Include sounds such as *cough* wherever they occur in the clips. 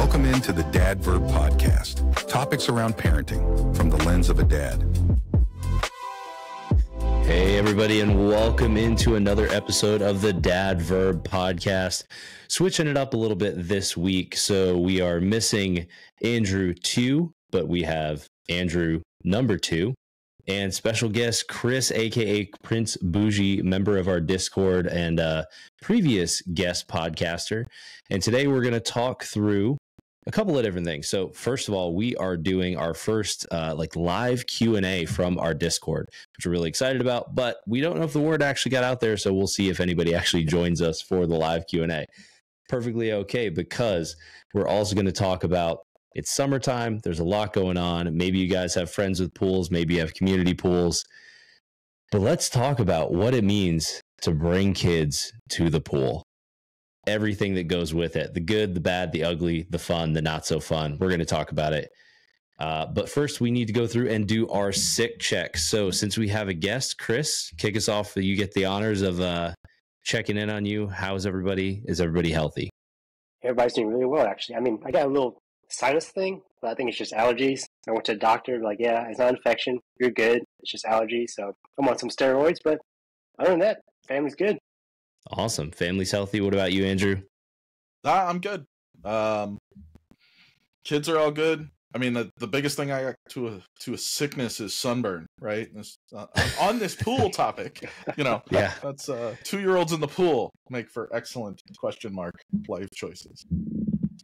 Welcome into the Dad Verb Podcast. Topics around parenting from the lens of a dad. Hey, everybody, and welcome into another episode of the Dad Verb Podcast. Switching it up a little bit this week. So, we are missing Andrew 2, but we have Andrew number 2 and special guest Chris, aka Prince Bougie, member of our Discord and uh, previous guest podcaster. And today we're going to talk through a couple of different things. So first of all, we are doing our first uh, like live Q and A from our Discord, which we're really excited about. But we don't know if the word actually got out there, so we'll see if anybody *laughs* actually joins us for the live Q and A. Perfectly okay because we're also going to talk about it's summertime. There's a lot going on. Maybe you guys have friends with pools. Maybe you have community pools. But let's talk about what it means to bring kids to the pool. Everything that goes with it the good, the bad, the ugly, the fun, the not so fun. We're going to talk about it. Uh, but first, we need to go through and do our sick check. So, since we have a guest, Chris, kick us off. You get the honors of uh, checking in on you. How is everybody? Is everybody healthy? Everybody's doing really well, actually. I mean, I got a little sinus thing, but I think it's just allergies. I went to the doctor, like, yeah, it's not infection. You're good. It's just allergies. So I'm on some steroids, but other than that, family's good. Awesome. Family's healthy. What about you, Andrew? Ah, I'm good. Um, kids are all good. I mean, the, the biggest thing I got to a to a sickness is sunburn, right? This, uh, on this pool *laughs* topic, you know, yeah, that's uh, two year olds in the pool make for excellent question mark life choices.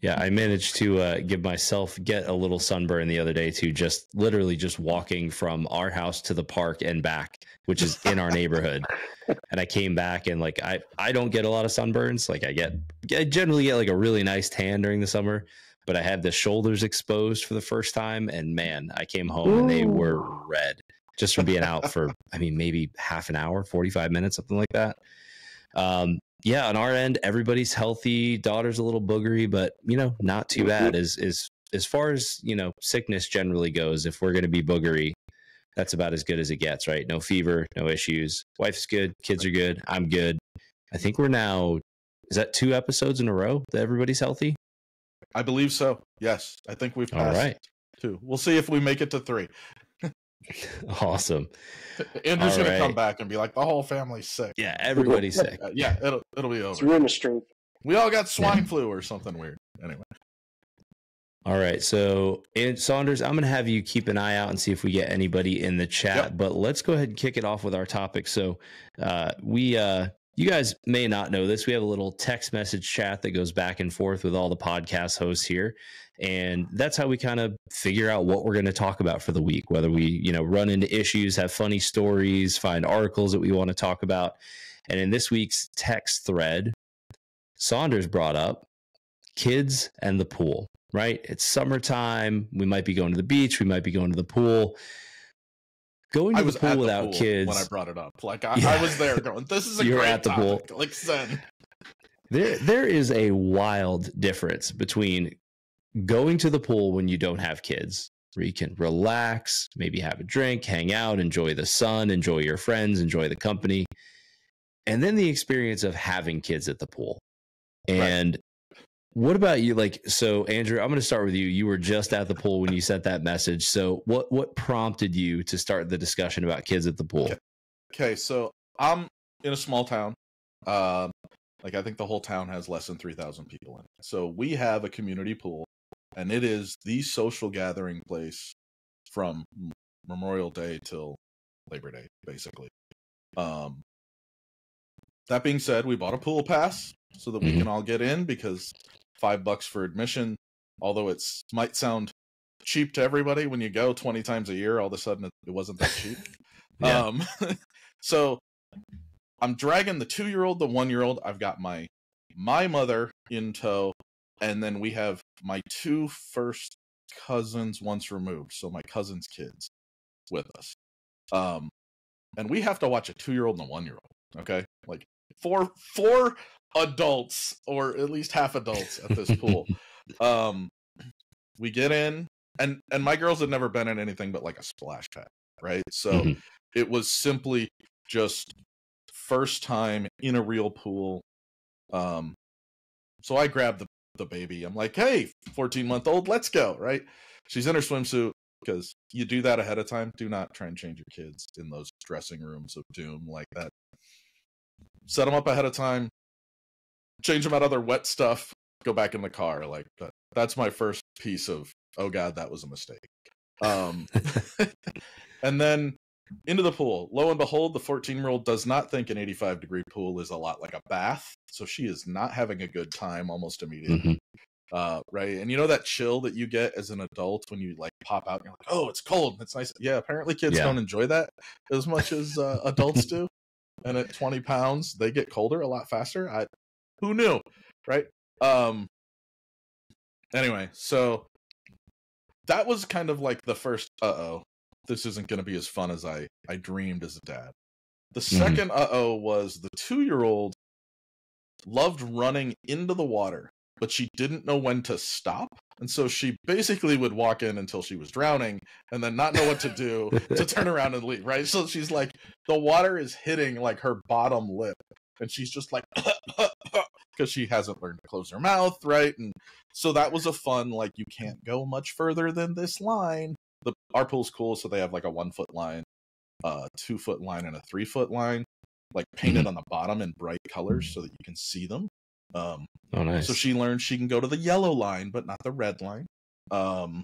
Yeah, I managed to uh, give myself get a little sunburn the other day too. Just literally just walking from our house to the park and back, which is in our neighborhood. And I came back and like I I don't get a lot of sunburns. Like I get I generally get like a really nice tan during the summer, but I had the shoulders exposed for the first time, and man, I came home Ooh. and they were red just from being out for I mean maybe half an hour, forty five minutes, something like that. Um, yeah, on our end, everybody's healthy. Daughter's a little boogery, but you know, not too bad. Mm-hmm. As as as far as you know, sickness generally goes. If we're going to be boogery, that's about as good as it gets, right? No fever, no issues. Wife's good, kids are good. I'm good. I think we're now. Is that two episodes in a row that everybody's healthy? I believe so. Yes, I think we've passed All right. two. We'll see if we make it to three. *laughs* Awesome. Andrew's All gonna right. come back and be like, the whole family's sick. Yeah, everybody's sick. yeah, it'll it'll be over. It's room strength. We all got swine flu or something weird. Anyway. All right, so and Saunders, I'm gonna have you keep an eye out and see if we get anybody in the chat. Yep. But let's go ahead and kick it off with our topic. So, uh, we uh, you guys may not know this. We have a little text message chat that goes back and forth with all the podcast hosts here. And that's how we kind of figure out what we're going to talk about for the week, whether we, you know, run into issues, have funny stories, find articles that we want to talk about. And in this week's text thread, Saunders brought up kids and the pool, right? It's summertime. We might be going to the beach. We might be going to the pool. Going to the pool without pool kids. When I brought it up, like I, yeah. I was there going, this is a *laughs* You're great at the topic. pool. Like, Zen. There, there is a wild difference between going to the pool when you don't have kids, where you can relax, maybe have a drink, hang out, enjoy the sun, enjoy your friends, enjoy the company. And then the experience of having kids at the pool. And right. What about you? Like, so Andrew, I'm going to start with you. You were just at the pool when you sent that message. So what, what prompted you to start the discussion about kids at the pool? Okay. okay so I'm in a small town. Um, like I think the whole town has less than 3,000 people in it. So we have a community pool and it is the social gathering place from Memorial Day till Labor Day, basically. Um, that being said, we bought a pool pass so that we mm-hmm. can all get in because five bucks for admission, although it might sound cheap to everybody when you go 20 times a year, all of a sudden it wasn't that cheap. *laughs* um, *laughs* so I'm dragging the two year old, the one year old. I've got my my mother in tow, and then we have my two first cousins once removed, so my cousin's kids with us. Um, and we have to watch a two year old and a one year old. Okay, like four four adults or at least half adults at this pool. *laughs* um, we get in, and and my girls had never been in anything but like a splash pad, right? So mm-hmm. it was simply just first time in a real pool. Um, so I grabbed the the baby. I'm like, hey, 14 month old, let's go, right? She's in her swimsuit because you do that ahead of time. Do not try and change your kids in those dressing rooms of doom like that. Set them up ahead of time, change them out of their wet stuff, go back in the car. Like that, that's my first piece of, oh God, that was a mistake. Um, *laughs* *laughs* and then into the pool. Lo and behold, the 14 year old does not think an 85 degree pool is a lot like a bath. So she is not having a good time almost immediately. Mhm. Uh, right. And you know that chill that you get as an adult when you like pop out and you're like, oh, it's cold. It's nice. Yeah. Apparently kids Yeah. don't enjoy that as much as uh, adults do. And at 20 pounds, they get colder a lot faster. I, who knew? Right. Um, anyway, so that was kind of like the first, uh oh, this isn't going to be as fun as I, I dreamed as a dad. The Mhm. second uh oh was the two year old loved running into the water, but she didn't know when to stop. And so she basically would walk in until she was drowning and then not know what to do to turn *laughs* around and leave, right? So she's like, the water is hitting like her bottom lip, and she's just like, *coughs* because she hasn't learned to close her mouth, right? And so that was a fun, like, you can't go much further than this line. The our pool's cool, so they have like a one foot line, uh, two foot line, and a three foot line, like painted on the bottom in bright colors so that you can see them. Um, Oh, nice. so she learned she can go to the yellow line, but not the red line. Um,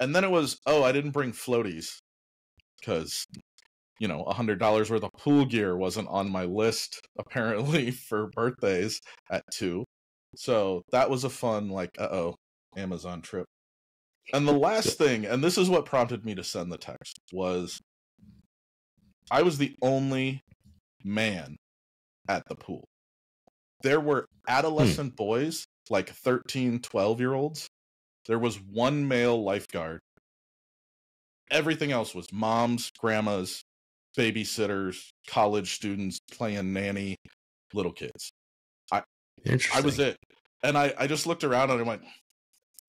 and then it was, oh, I didn't bring floaties because, you know, a hundred dollars worth of pool gear wasn't on my list *laughs* apparently for birthdays at two. So that was a fun, like, uh oh, Amazon trip. And the last thing, and this is what prompted me to send the text, was I was the only man at the pool. There were adolescent boys, like 13, 12 year olds. There was one male lifeguard. Everything else was moms, grandmas, babysitters, college students playing nanny, little kids. I Interesting. was it. And I, I just looked around and I went,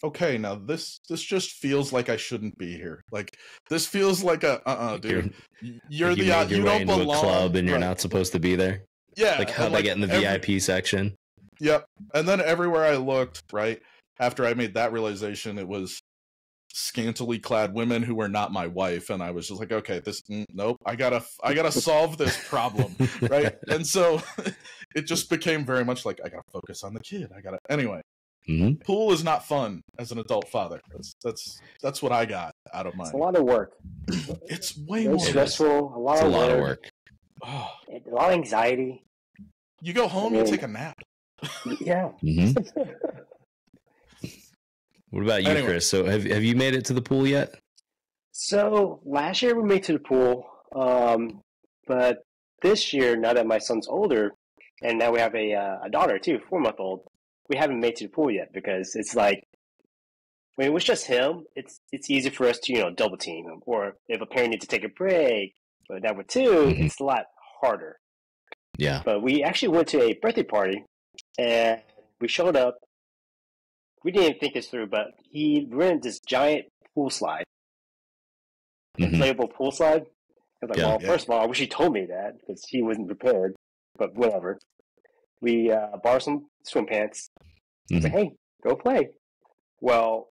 okay, now this this just feels like I shouldn't be here. Like this feels like a uh uh Like dude. You're, You're, like you the uh, you don't belong a club and you're Right. not supposed to be there. Yeah. Like how and, would I get in the every- VIP section? Yep. And then everywhere I looked, right after I made that realization, it was scantily clad women who were not my wife, and I was just like, okay, this mm, nope, I gotta, I gotta *laughs* solve this problem, right? *laughs* and so *laughs* it just became very much like I gotta focus on the kid. I gotta anyway. hmm Pool is not fun as an adult father. That's that's that's what I got out of It's mine. a lot of work. *clears throat* It's way Very more. stressful. A lot, It's a of, lot work, of work. Oh, A lot of anxiety. you go home, you mean- take a nap. Yeah. hmm What about you, Anyway. Chris? So have have you made it to the pool yet? So last year we made it to the pool, um, but this year, now that my son's older, and now we have a uh, a daughter too, four month old, we haven't made it to the pool yet because it's like when it was just him, it's it's easy for us to you know double team him, or if a parent needs to take a break. But now with 2 Mhm. it's a lot harder. Yeah. But we actually went to a birthday party, and we showed up. We didn't even think this through, but he rented this giant pool slide Mhm. inflatable pool slide. I was like, Yeah. well, Yeah. first of all, I wish he told me that because he wasn't prepared. But whatever. We uh, borrowed some swim pants. Was like, hey, go play. Well,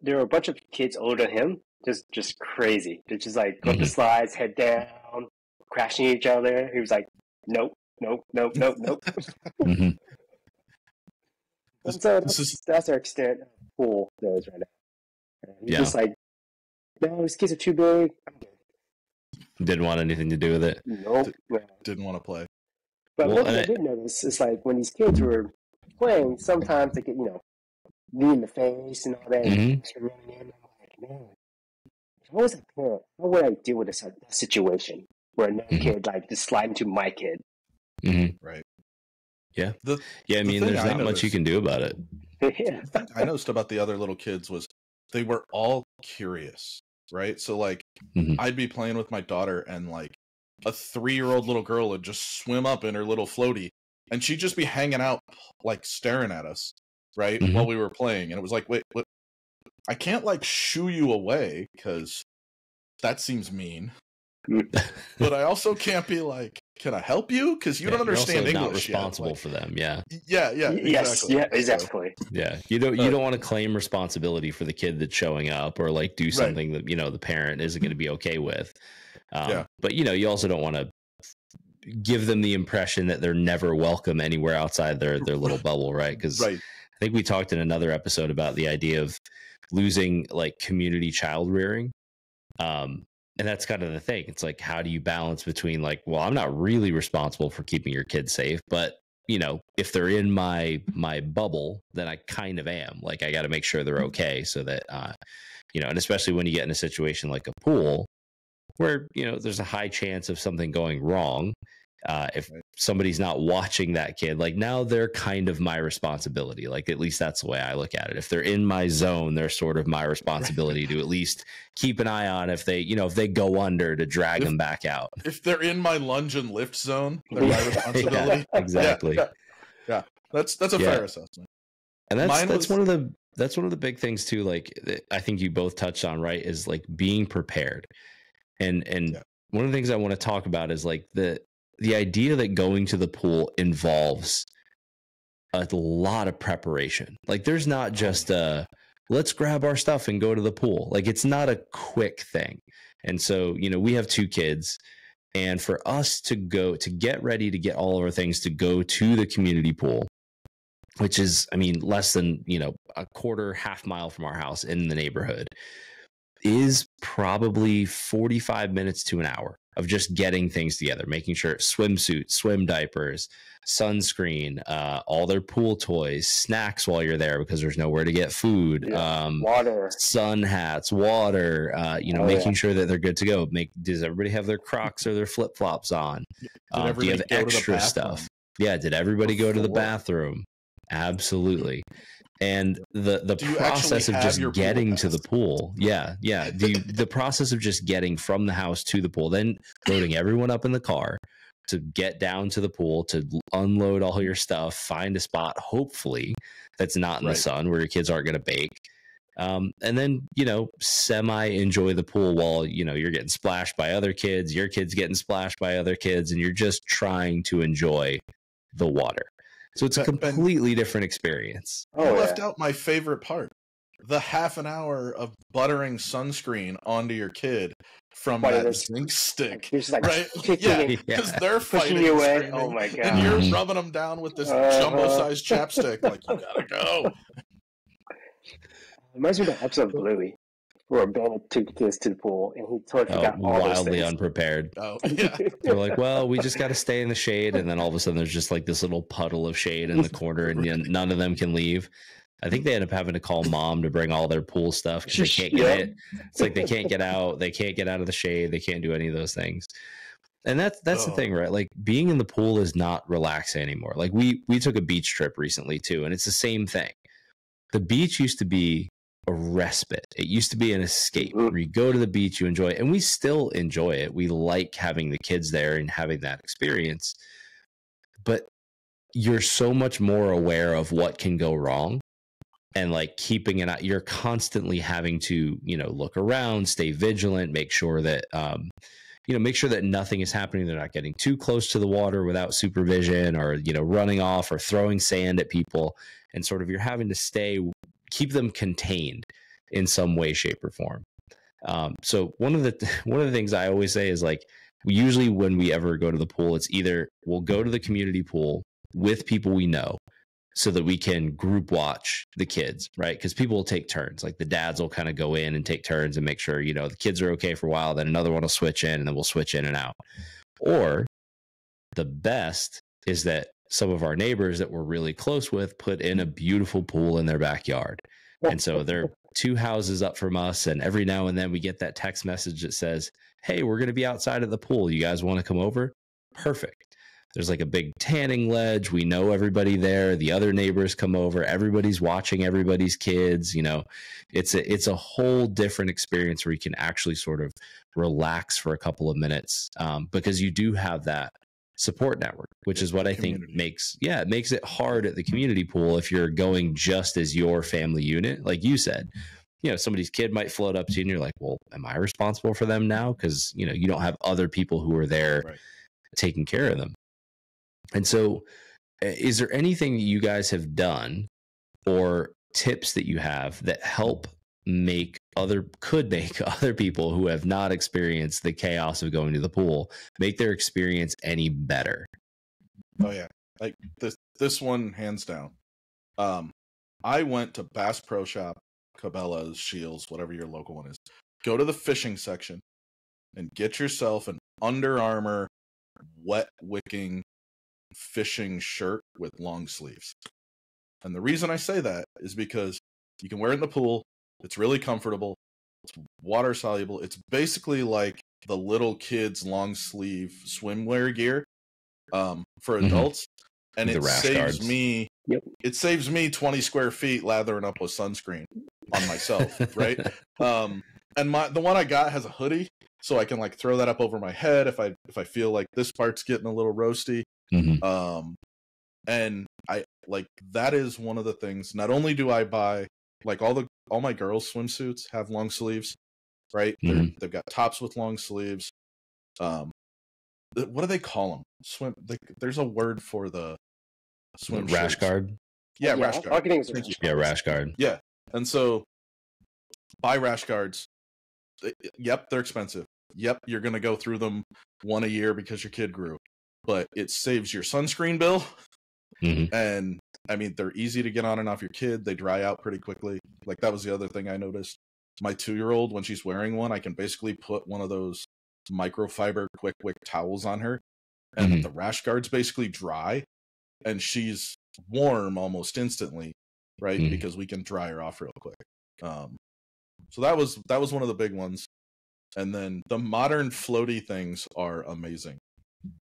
there were a bunch of kids older than him, just just crazy. They're just like go up the Mhm. slides, head down, crashing each other. He was like, nope, nope, nope, nope, nope. hmm This- so this that's, is- that's our extent of pool goes right now. And He's Yeah. just like, no, these kids are too big. I'm good. Didn't want anything to do with it. Nope. no. Didn't want to play. But Well, one thing I I- did notice is like when these kids were playing, sometimes they get, you know, knee in the face and all that. and Mhm. just running in. I'm like, man, if I was a parent, how would I deal with this situation where another Mhm. kid like just slide into my kid? hmm Right. Yeah. The Yeah. I The mean, thing there's I not much you can do about it. *laughs* yeah. the thing I noticed about the other little kids was they were all curious, right? So like Mhm. I'd be playing with my daughter and like a three year old little girl would just swim up in her little floaty and she'd just be hanging out like staring at us, right? Mhm. While we were playing. And it was like, wait, what I can't like shoo you away because that seems mean. *laughs* but I also can't be like, "Can I help you?" Because you Yeah, don't you're also understand not English yet. responsible Like, for them. Yeah, yeah, yeah, yes, exactly. yeah, So- exactly. yeah. You don't you Uh, don't want to claim responsibility for the kid that's showing up or like do something that you know the parent isn't going to be okay with. Um, Yeah. But you know you also don't want to give them the impression that they're never welcome anywhere outside their their little *laughs* bubble, right? Because Right. I think we talked in another episode about the idea of losing like community child rearing. Um, and that's kind of the thing. It's like, how do you balance between like, well, I'm not really responsible for keeping your kids safe, but you know, if they're in my my bubble, then I kind of am. Like, I got to make sure they're okay, so that uh, you know, and especially when you get in a situation like a pool, where you know there's a high chance of something going wrong. Uh, if somebody's not watching that kid, like now they're kind of my responsibility. Like at least that's the way I look at it. If they're in my zone, they're sort of my *laughs* responsibility to at least keep an eye on if they, you know, if they go under to drag If- them back out. If they're in my lunge and lift zone, *laughs* they're my responsibility. Yeah, *laughs* exactly. Yeah, yeah, yeah. That's that's a fair assessment. And that's Mine that's was- one of the that's one of the big things too. Like that I think you both touched on, right? Is like being prepared, and and one of the things I want to talk about is like the the idea that going to the pool involves a lot of preparation. Like there's not just a let's grab our stuff and go to the pool. Like it's not a quick thing. And so, you know, we have two kids and for us to go to get ready to get all of our things to go to the community pool, which is I mean less than, you know, a quarter half mile from our house in the neighborhood is probably 45 minutes to an hour of just getting things together, making sure swimsuits, swim diapers, sunscreen, uh, all their pool toys, snacks while you're there because there's nowhere to get food, Yeah. um, Water. sun hats, water, uh, you know, Oh, making yeah. sure that they're good to go. Make does everybody have their Crocs or their flip flops on? Did Um, do you have go to the extra stuff? Yeah, did everybody go to the bathroom? Absolutely. And the the process of just getting to the pool, yeah, yeah, the *laughs* the process of just getting from the house to the pool, then loading everyone up in the car to get down to the pool to unload all your stuff, find a spot, hopefully that's not in Right. the sun where your kids aren't going to bake, um, and then you know semi enjoy the pool while you know you're getting splashed by other kids, your kids getting splashed by other kids, and you're just trying to enjoy the water. So it's a Ben- Ben- completely different experience. You Oh, left yeah. out my favorite part. The half an hour of buttering sunscreen onto your kid from Why that zinc *laughs* stick. Like Right? *laughs* Yeah. and Yeah. Because they're pushing fighting you away. screaming, Oh my And you're rubbing them down with this Uh-huh. jumbo sized chapstick. Like, you gotta go. *laughs* Reminds me of that episode of Bluey, where Bandit took this to the pool and he totally Oh, forgot all wildly things. unprepared. Oh, yeah. *laughs* They're like, well, we just got to stay in the shade, and then all of a sudden, there's just like this little puddle of shade in the corner, and then none of them can leave. I think they end up having to call mom to bring all their pool stuff because they can't get Yeah. it. It's like they can't get out. They can't get out of the shade. They can't do any of those things. And that's that's the Oh. thing, right? Like being in the pool is not relaxing anymore. Like we we took a beach trip recently too, and it's the same thing. The beach used to be a respite. It used to be an escape. Mhm. Where you go to the beach, you enjoy it, and we still enjoy it. We like having the kids there and having that experience. But you're so much more aware of what can go wrong and like keeping an eye you're constantly having to you know look around stay vigilant make sure that um you know make sure that nothing is happening they're not getting too close to the water without supervision or you know running off or throwing sand at people and sort of you're having to stay keep them contained in some way shape or form um, so one of the *laughs* one of the things i always say is like usually when we ever go to the pool it's either we'll go to the community pool with people we know so that we can group watch the kids, right? Because people will take turns. Like the dads will kind of go in and take turns and make sure, you know, the kids are okay for a while. Then another one will switch in and then we'll switch in and out. Or the best is that some of our neighbors that we're really close with put in a beautiful pool in their backyard. And so *laughs* they're two houses up from us. And every now and then we get that text message that says, Hey, we're going to be outside of the pool. You guys want to come over? Perfect. There's like a big tanning ledge. We know everybody there. The other neighbors come over. Everybody's watching everybody's kids. You know, it's a it's a whole different experience where you can actually sort of relax for a couple of minutes um, because you do have that support network, which is what I think makes yeah it makes it hard at the community pool if you're going just as your family unit, like you said. you know somebody's kid might float up to you and you're like well am i responsible for them now because you know you don't have other people who are there Right. taking care of them and so uh, is there anything that you guys have done or tips that you have that help make other could make *laughs* other people who have not experienced the chaos of going to the pool make their experience any better Oh yeah, like this this one hands down. Um, I went to Bass Pro Shop, Cabela's, Scheels, whatever your local one is. Go to the fishing section and get yourself an Under Armour wet wicking fishing shirt with long sleeves. And the reason I say that is because you can wear it in the pool. It's really comfortable. It's water soluble. It's basically like the little kids long sleeve swimwear gear um, for Mhm. adults, and The it saves guards. me. Yep. It saves me twenty square feet lathering up with sunscreen on myself, *laughs* right? Um, and my the one I got has a hoodie, so I can like throw that up over my head if I if I feel like this part's getting a little roasty. Mhm. Um, and I like that is one of the things. Not only do I buy like all the all my girls' swimsuits have long sleeves, right? They're- Mhm. They've got tops with long sleeves. Um, th- what do they call them? Swim. Like, there's a word for the swim rash shirts. guard Yeah, Yeah, rash guard. I think it's a Thank you. yeah rash guard Yeah, And so buy rash guards. Yep, they're expensive. Yep, you're going to go through them one a year because your kid grew. But it saves your sunscreen bill. Mhm. And I mean, they're easy to get on and off your kid. They dry out pretty quickly. Like that was the other thing I noticed. My two year old, when she's wearing one, I can basically put one of those microfiber quick wick towels on her. And Mhm. the rash guard's basically dry and she's warm almost instantly, right? Mhm. Because we can dry her off real quick. Um, so that was that was one of the big ones. And then the modern floaty things are amazing.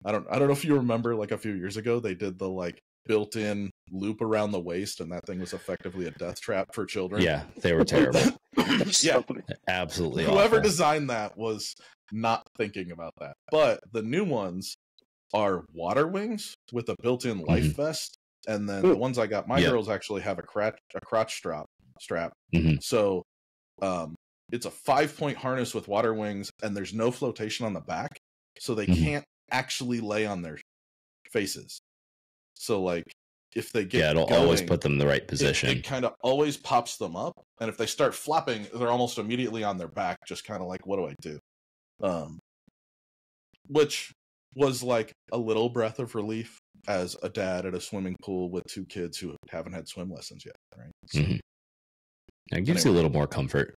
I don't I don't know if you remember like a few years ago they did the like built-in loop around the waist and that thing was effectively a death trap for children. yeah they were terrible *laughs* yeah. absolutely Whoever awful. designed that was not thinking about that. But the new ones are water wings with a built-in life vest, and then the ones I got, my Yeah. girls actually have a crotch a crotch strap strap. Mhm. So, um, it's a five-point harness with water wings, and there's no flotation on the back, so they Mhm. can't actually lay on their faces. So, like, if they get yeah it'll always put them in the right position It, kind of always pops them up, and if they start flopping, they're almost immediately on their back, just kind of like, "What do I do?" Um, which was like a little breath of relief as a dad at a swimming pool with two kids who haven't had swim lessons yet, right? So, Mhm. It gives you a little more comfort.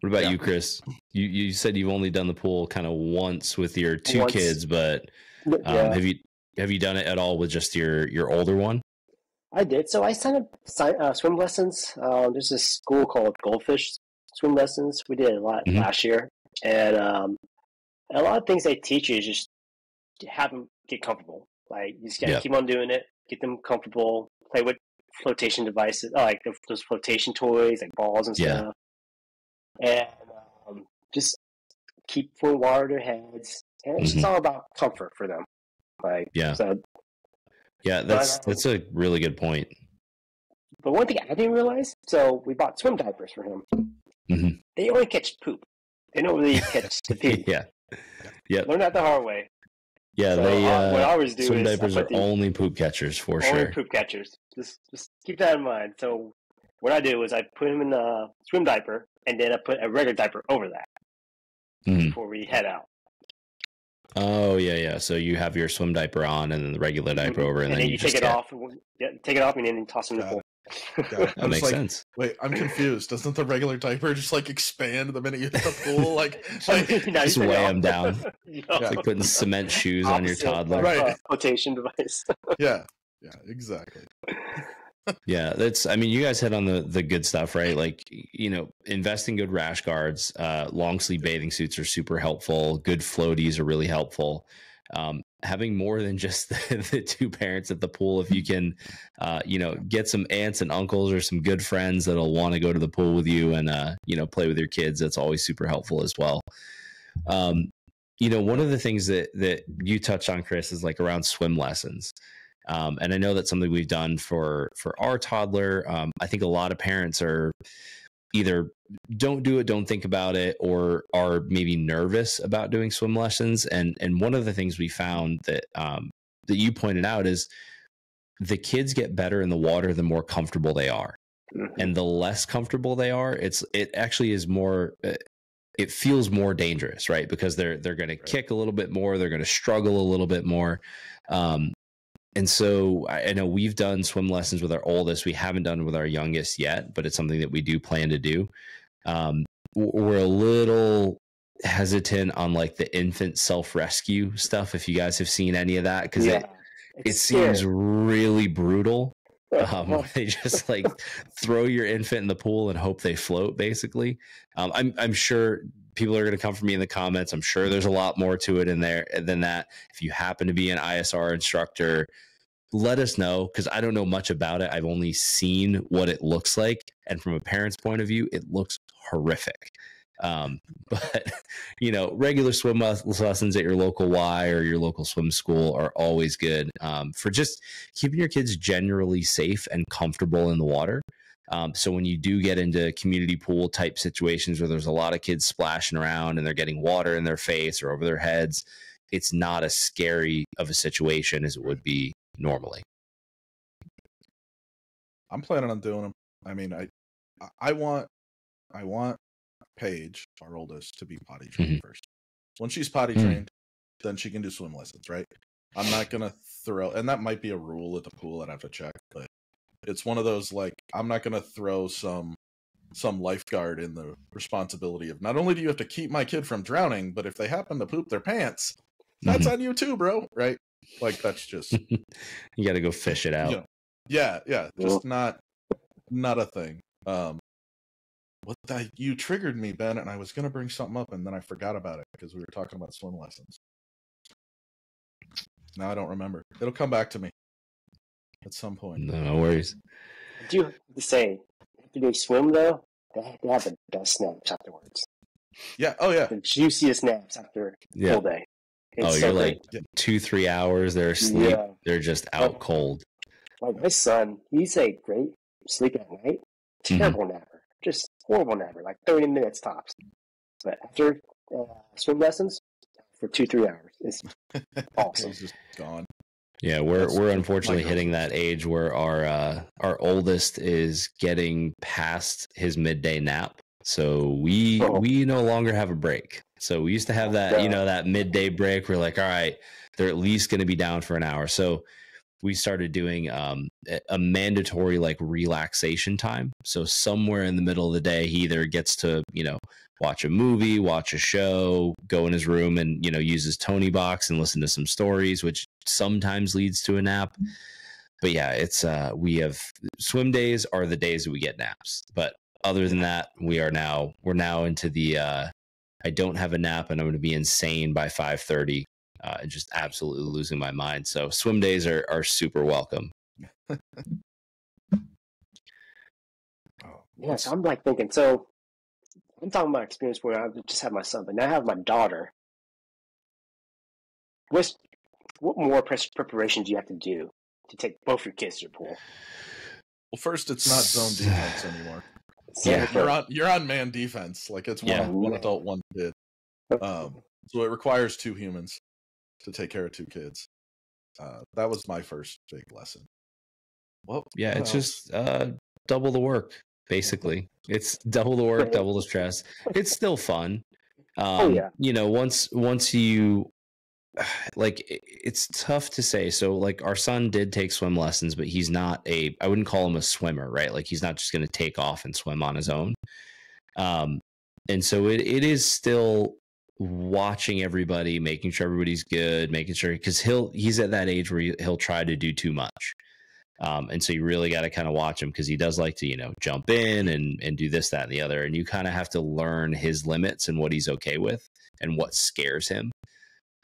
What about Yeah. you, Chris? You you said you've only done the pool kind of once with your two Once. kids, but um, yeah, have you have you done it at all with just your your older one? I did. So I signed up si- uh, swim lessons. Um, there's this school called Goldfish Swim Lessons. We did it a lot Mhm. last year, and um, a lot of things they teach you is just have them get comfortable. Like you just gotta Yeah. keep on doing it, get them comfortable, play with flotation devices, oh, like those flotation toys, like balls and Yeah. stuff, and um, just keep pouring water their heads. And it's just all about comfort for them. Like Mm-hmm. Yeah. so Yeah, that's um, that's a really good point. But one thing I didn't realize, so we bought swim diapers for him. Mhm. They only catch poop. They don't really catch *laughs* the pee. yeah, Yep. Learned that the hard way. yeah. So they uh, what I uh, always do swim diapers are only poop catchers for only sure. poop catchers. Just just keep that in mind. So what I do is I put him in a swim diaper and then I put a regular diaper over that Mhm. before we head out. Oh yeah, yeah. So you have your swim diaper on, and then the regular diaper over, and, Mm-hmm. And, then you, just take it tap. off. Yeah, take it off and then you toss him in the pool. It. *laughs* That makes like, sense. Wait, I'm confused. Doesn't the regular diaper just like expand the minute you hit the pool? *laughs* Like, *laughs* like Now Just weigh off. 'em down. Yeah. It's like putting cement shoes on your toddler. Right. uh, flotation device. yeah, yeah, exactly. Yeah, that's. I mean, you guys hit on the the good stuff, right? Like, you know, invest in good rash guards. Uh, long sleeve bathing suits are super helpful. Good floaties are really helpful. Um, having more than just the, *laughs* the two parents at the pool, if you *laughs* can, uh, you know, get some aunts and uncles or some good friends that'll want to go to the pool with you and uh, you know play with your kids. That's always super helpful as well. Um, you know, one of the things that that you touched on, Chris, is like around swim lessons. Um, and I know that's something we've done for for our toddler. Um, I think a lot of parents are either don't do it, don't think about it, or are maybe nervous about doing swim lessons. And and one of the things we found that um, that you pointed out is the kids get better in the water the more comfortable they are Mhm. and the less comfortable they are it's it actually is more uh, it feels more dangerous right because they're they're going to kick a little bit more they're going to struggle a little bit more um and so I, I know we've done swim lessons with our oldest we haven't done with our youngest yet but it's something that we do plan to do um we're a little hesitant on like the infant self-rescue stuff if you guys have seen any of that because it it It's seems scary. really brutal *laughs* um, *laughs* they just like throw your infant in the pool and hope they float. Basically, um, I'm I'm sure people are going to come for me in the comments. I'm sure there's a lot more to it in there than that. If you happen to be an ISR instructor, let us know because I don't know much about it. I've only seen what it looks like, and from a parent's point of view, it looks horrific. Um, *laughs* but you know, regular swim lessons at your local Y or your local swim school are always good um, for just keeping your kids generally safe and comfortable in the water. Um, so when you do get into community pool type situations where there's a lot of kids splashing around and they're getting water in their face or over their heads, it's not as scary of a situation as it would be normally. I'm planning on doing them. I mean, I I- I want I want Paige, our oldest, to be potty trained first. When she's potty Mhm. trained, then she can do swim lessons, right? I'm not gonna throw, and that might be a rule at the pool. That I'd have to check, but it's one of those like I'm not gonna throw some some lifeguard in the responsibility of not only do you have to keep my kid from drowning, but if they happen to poop their pants, that's on you too, bro. Right? Like that's just *laughs* You got to go fish it out. you know, yeah, yeah, just not not a thing. Um, what the, you triggered me, Ben, and I was gonna bring something up, and then I forgot about it because we were talking about swim lessons. Now I don't remember. It'll come back to me at some point. No, no worries. I do have to say, after they swim though, they, they have the best snaps afterwards. Yeah. Oh yeah. The juiciest snaps after a Yeah. full day. It's Oh, you're great. like two, three hours. They're asleep. Yeah. They're just out cold. Like my son, he's a great sleep at night. Mm-hmm. Terrible napper. Just horrible napper. Like 30 minutes tops. But after uh, swim lessons, for two, three hours, it's *laughs* awesome. He's just gone. Yeah, we're That's we're unfortunately girl. hitting that age where our uh, our oldest is getting past his midday nap. So we Oh. we no longer have a break. So we used to have that, you know, that midday break. We're like, all right, they're at least going to be down for an hour. So we started doing um, a- mandatory like relaxation time. So somewhere in the middle of the day, he either gets to you know watch a movie, watch a show, go in his room and you know use his Toniebox and listen to some stories, which sometimes leads to a nap. But yeah, it's uh we have swim days are the days that we get naps. But other than that, we are now we're now into the uh I don't have a nap and I'm going to be insane by 5:30 uh, and just absolutely losing my mind. So swim days are are super welcome. Oh, Yeah, so I'm like thinking, so I'm talking about experience where I just had my son, but now I have my daughter. What's what more pres- preparation do you have to do to take both your kids to the pool? Well, first, it's not zone defense anymore. *sighs* Yeah. You're on you're on man defense. Like it's one Yeah. one adult, one kid. Um, so it requires two humans to take care of two kids. Uh, that was my first big lesson. Well, Yeah, it's else? just uh double the work basically. It's double the work, *laughs* double the stress. It's still fun. Um Oh, yeah. you know, once once you *sighs* like it's tough to say. So like our son did take swim lessons, but he's not a I wouldn't call him a swimmer, right? Like he's not just going to take off and swim on his own. Um and so it it is still watching everybody, making sure everybody's good, making sure because he'll he's at that age where he, he'll try to do too much. Um, and so you really got to kind of watch him because he does like to, you know, jump in and and do this, that, and the other. And you kind of have to learn his limits and what he's okay with and what scares him,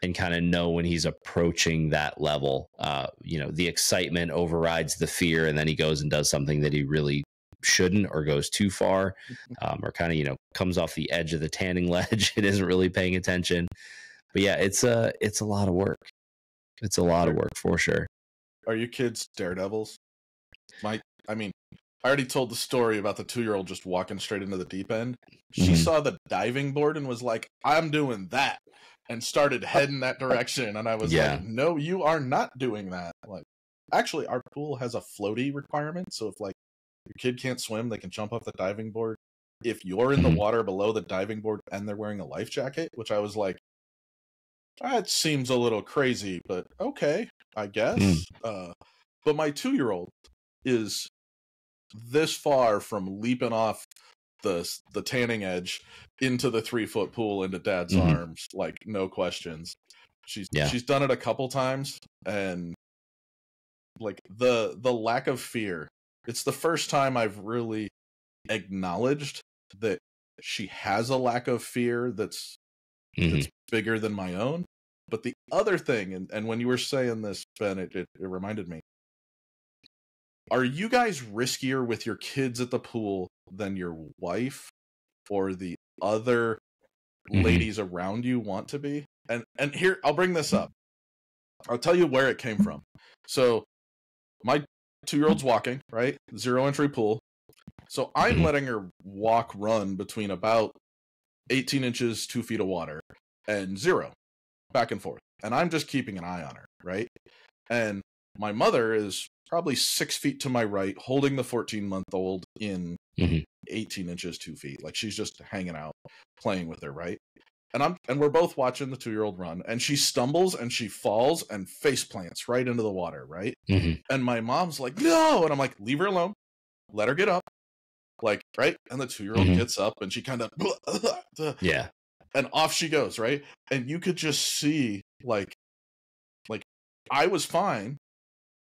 and kind of know when he's approaching that level. Uh, you know, the excitement overrides the fear, and then he goes and does something that he really shouldn't or goes too far, um, or kind of you know comes off the edge of the tanning *laughs* ledge and isn't really paying attention. But yeah, it's a it's a lot of work. It's a lot of work for sure. are you kids daredevils? My, I mean, I already told the story about the two year old just walking straight into the deep end. She Mhm. saw the diving board and was like, I'm doing that. And started heading that direction. And I was Yeah. like, No, you are not doing that. Like, actually, our pool has a floaty requirement. So if like your kid can't swim, they can jump off the diving board. If you're in the Mhm. water below the diving board and they're wearing a life jacket, which I was like, that seems a little crazy, but okay, I guess. Mm. Uh, but my two year old is this far from leaping off the the tanning edge into the three foot pool into dad's Mhm. arms, like no questions. She's Yeah. she's done it a couple times, and like the the lack of fear. It's the first time I've really acknowledged that she has a lack of fear that's Mhm. that's bigger than my own. But the other thing, and, and when you were saying this, Ben, it, it, it reminded me. Are you guys riskier with your kids at the pool than your wife or the other Mhm. ladies around you want to be? And and here I'll bring this up. I'll tell you where it came from. So my two year old's walking, right? Zero entry pool. So I'm Mhm. letting her walk run between about 18 inches, two feet of water, and zero, back and forth. And I'm just keeping an eye on her, right? And my mother is probably six feet to my right, holding the 14 month old in Mhm. 18 inches, two feet. Like she's just hanging out, playing with her, right? And I'm and we're both watching the two year old run, and she stumbles and she falls and face plants right into the water, right? Mhm. And my mom's like, no. And I'm like, leave her alone. Let her get up. Like, right? And the two year old Mhm. gets up and she kind of, *laughs* Yeah. and off she goes, right? And you could just see, like, like I was fine.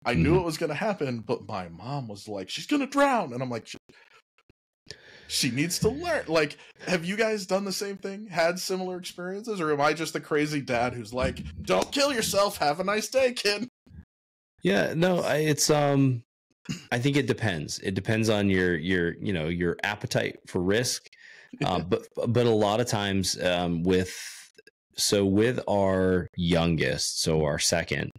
I knew Mhm. it was going to happen, but my mom was like, she's going to drown. And I'm like, she, needs to learn. Like, have you guys done the same thing? Had similar experiences? Or am I just the crazy dad who's like, don't kill yourself. Have a nice day, kid? Yeah, no, I, it's um I think it depends. It depends on your your, you know, your appetite for risk. *laughs* Uh, but but a lot of times um with so with our youngest, so our second,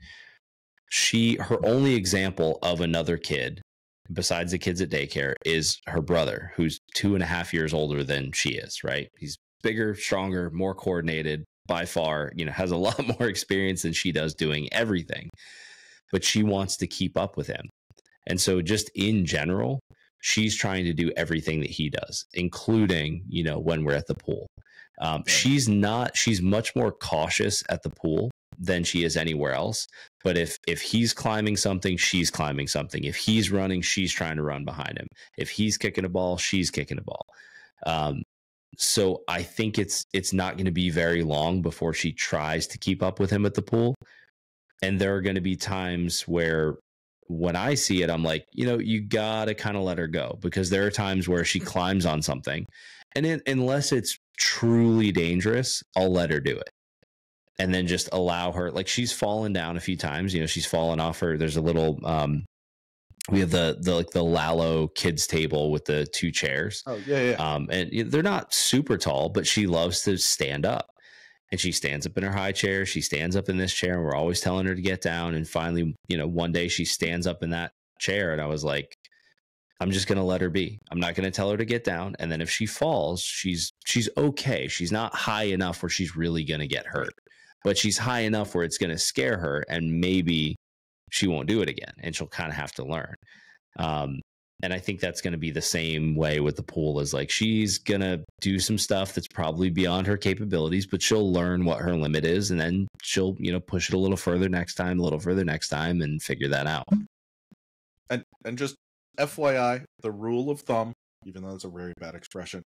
she her only example of another kid besides the kids at daycare is her brother who's two and a half years older than she is right? He's bigger stronger more coordinated by far you know *laughs* has a lot more experience than she does doing everything. But she wants to keep up with him. And so just in general she's trying to do everything that he does including you know when we're at the pool. Um, she's not she's much more cautious at the pool than she is anywhere else but if if he's climbing something she's climbing something. If he's running she's trying to run behind him. If he's kicking a ball she's kicking a ball. Um, so i think it's it's not going to be very long before she tries to keep up with him at the pool. And there are going to be times where when i see it i'm like you know you gotta kind of let her go because there are times where she climbs on something and it, unless it's truly dangerous i'll let her do it and then just allow her like she's fallen down a few times you know she's fallen off her there's a little um we have the the like the lalo kids table with the two chairs. Oh, yeah, yeah. um and they're not super tall but she loves to stand up. And she stands up in her high chair she stands up in this chair and we're always telling her to get down. And finally you know one day she stands up in that chair and i was like i'm just going to let her be. I'm not going to tell her to get down. And then if she falls she's she's okay. She's not high enough where she's really going to get hurt but she's high enough where it's going to scare her and maybe she won't do it again and she'll kind of have to learn. Um, and i think that's going to be the same way with the pool is like she's going to do some stuff that's probably beyond her capabilities but she'll learn what her limit is and then she'll you know push it a little further next time a little further next time and figure that out. And and just FYI, the rule of thumb, even though it's a very bad expression,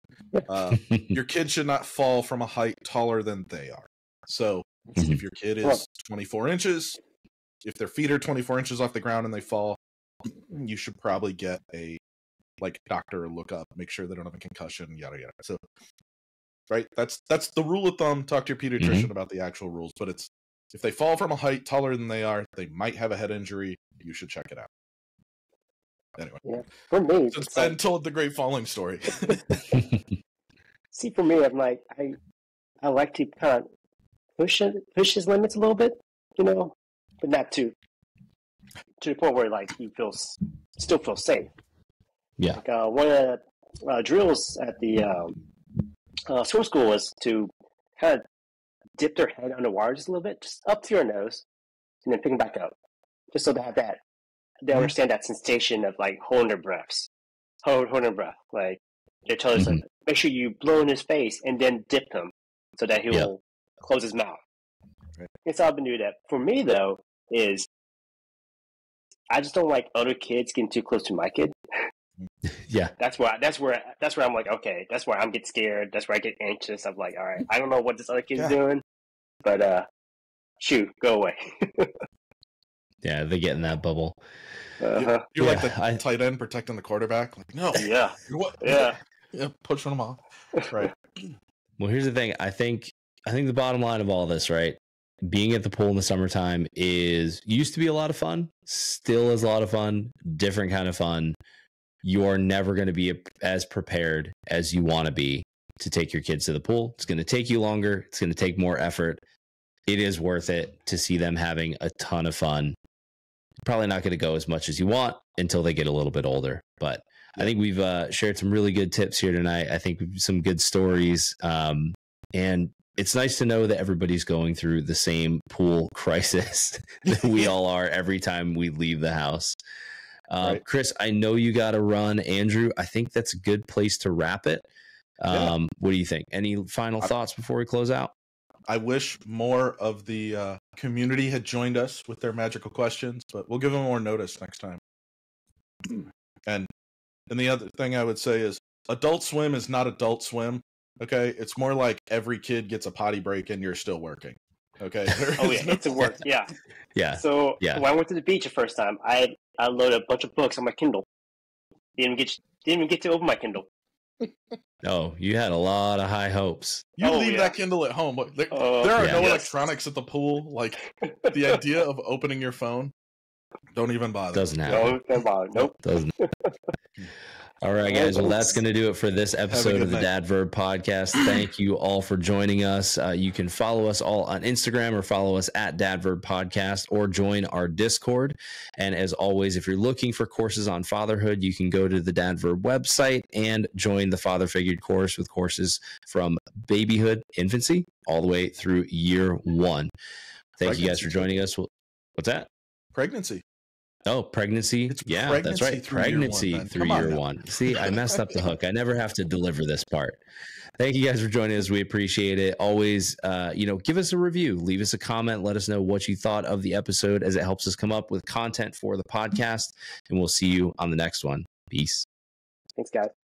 uh, *laughs* your kid should not fall from a height taller than they are. So Mhm. if your kid is 24 inches, if their feet are 24 inches off the ground and they fall, you should probably get a like doctor look up, make sure they don't have a concussion, yada yada. So right, that's that's the rule of thumb. Talk to your pediatrician about the actual rules, but it's if they fall from a height taller than they are, they might have a head injury. You should check it out. Anyway, For me, since it's Ben like, told the great falling story. *laughs* see, for me, I'm like, I, I like to kind of push it, push his limits a little bit, you know, but not to, to the point where like he feels, still feels safe. Yeah. Like, uh, one of the uh, drills at the um, uh, swim school was to kind of dip their head underwater just a little bit, just up to your nose, and then pick them back up, just so they have that they Mhm. understand that sensation of like holding their breaths, hold holding their breath. Like they tell us, like, make sure you blow in his face and then dip him so that he will. Close his mouth. Right. It's all been do that. For me though, is I just don't like other kids getting too close to my kid. *laughs* Yeah. That's where I, that's where that's where I'm like, okay, that's where I'm get scared. That's where I get anxious. I'm like, all right, I don't know what this other kid's Yeah. doing, but uh, shoot, go away. *laughs* Yeah. They get in that bubble. uh-huh. You're like Yeah, the I- tight end protecting the quarterback. Like, no, Yeah, what? yeah. yeah, pushing them off. That's right. Well, here's the thing. I think I think the bottom line of all this, right? Being at the pool in the summertime is used to be a lot of fun, still is a lot of fun, different kind of fun. You're never going to be as prepared as you want to be to take your kids to the pool. It's going to take you longer, it's going to take more effort. It is worth it to see them having a ton of fun. Probably not going to go as much as you want until they get a little bit older, but I think we've uh, shared some really good tips here tonight. I think some good stories. Um, and it's nice to know that everybody's going through the same pool *laughs* crisis *laughs* that we all are every time we leave the house. Uh, Right. Chris, I know you got to run. Andrew, I think that's a good place to wrap it. Yeah. Um, What do you think? Any final I- thoughts before we close out? I wish more of the uh, community had joined us with their magical questions, but we'll give them more notice next time. And and the other thing I would say is Adult Swim is not Adult Swim. Okay, it's more like every kid gets a potty break and you're still working. Okay. *laughs* Oh yeah, no- it's a work. *laughs* Yeah. Yeah. So Yeah. when I went to the beach the first time, I I loaded a bunch of books on my Kindle. Didn't even get didn't even get to open my Kindle. *laughs* Oh, you had a lot of high hopes. You Oh, leave yeah. that Kindle at home. but There, Uh, there are yeah. no Yes. electronics at the pool. Like the idea of opening your phone, don't even bother. Doesn't happen. No, no bother. Nope. Doesn't. All right, guys. Well, that's going to do it for this episode of the night. Dad Verb podcast. Thank you all for joining us. Uh, you can follow us all on Instagram or follow us at Dad Verb Podcast or join our Discord. And as always, if you're looking for courses on fatherhood, you can go to the Dad Verb website and join the Father Figured course with courses from babyhood, infancy, all the way through year one. Thank you guys for joining us. What's that? Pregnancy. Oh, pregnancy. It's yeah, that's pregnancy right. through year one, Pregnancy man. through Come on year now. one. See, I messed up the *laughs* hook. I never have to deliver this part. Thank you guys for joining us. We appreciate it. Always, uh, you know, give us a review, leave us a comment, let us know what you thought of the episode as it helps us come up with content for the podcast. And we'll see you on the next one. Peace. Thanks, guys.